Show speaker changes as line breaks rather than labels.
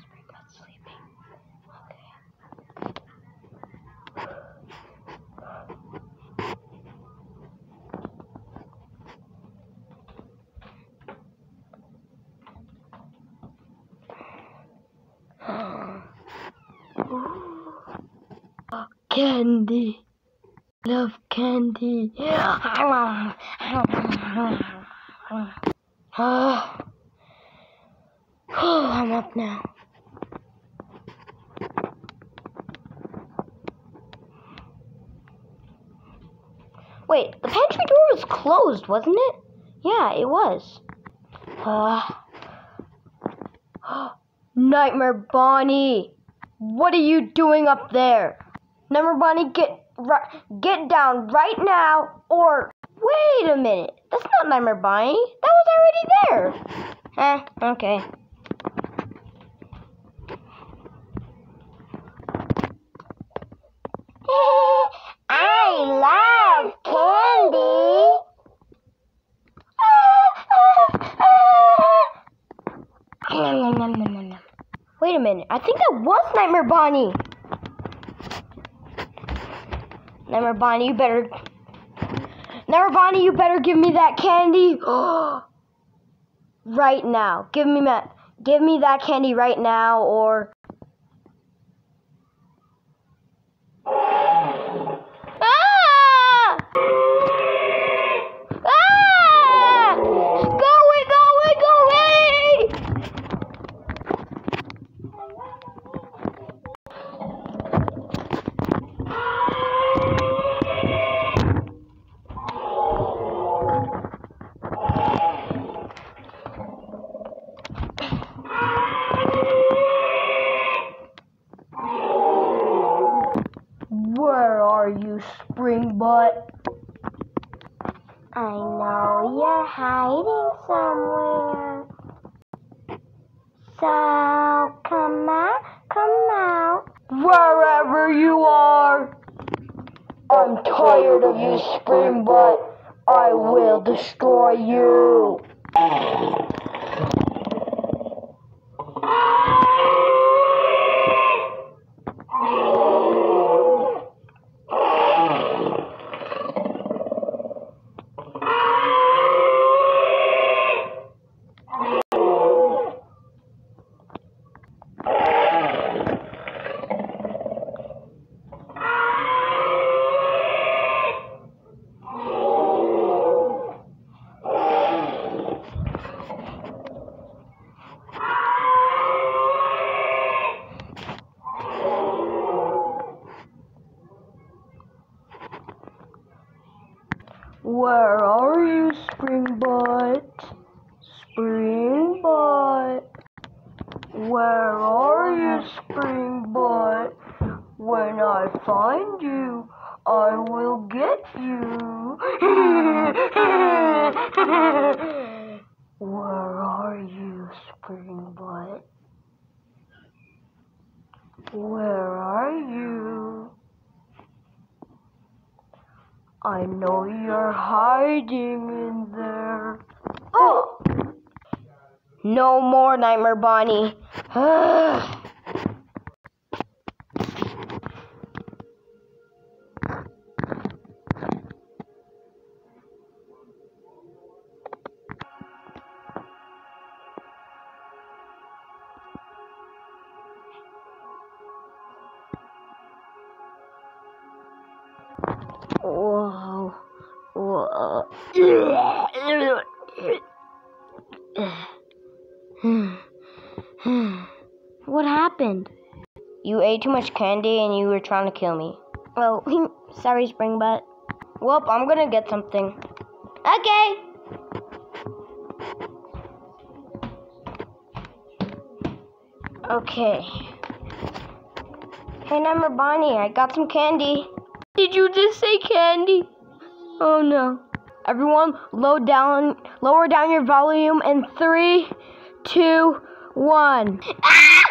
Springbok's sleeping. Okay. Candy. Love candy. Ah. I'm up now. Wait, the pantry door was closed, wasn't it? Yeah, it was. Ah. Nightmare Bonnie, what are you doing up there? Nightmare Bonnie, get get down right now, or wait a minute. That's not Nightmare Bonnie. That was already there. Eh, okay. I love candy. Wait a minute. I think that was Nightmare Bonnie. Nightmare Bonnie, you better. Nightmare Bonnie, you better give me that candy. right now. Give me that. Give me that candy right now, or. Where are you, spring butt? I know you're hiding somewhere. So come out, come out. Wherever you are. I'm tired of you, spring butt. I will destroy you. Where are you, Springbutt? Springbutt. Where are you, Springbutt? When I find you, I will get you. Where are you, Springbutt? Where are you? I know you're hiding in there. Oh! No more Nightmare Bonnie. Whoa. Whoa. What happened? You ate too much candy and you were trying to kill me. Oh, sorry, Springbutt. Well, I'm gonna get something. Okay. Okay. Hey, Nightmare Bonnie, I got some candy. Did you just say candy? Oh no. Everyone, low down, lower down your volume in three, two, one. Ah!